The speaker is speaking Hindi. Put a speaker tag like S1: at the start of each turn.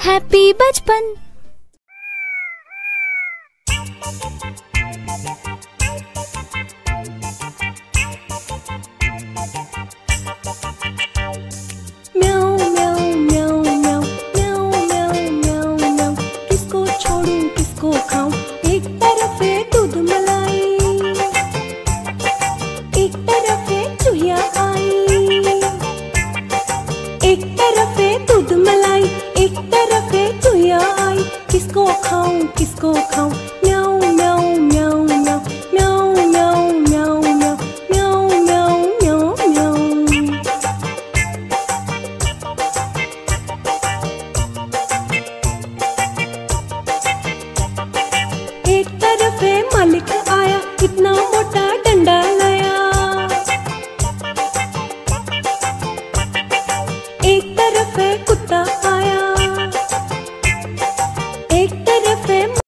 S1: हैप्पी बचपन।
S2: एक तरफ़ है दूध मलाई एक तरफ़ है है चूहिया आई। किसको खाऊं किसको खाऊं। म्याऊ म्याऊ म्याऊ म्याऊ। म्याऊ म्याऊ म्याऊ म्याऊ। म्याऊ म्याऊ म्याऊ म्याऊ। एक तरफ़ है मालिक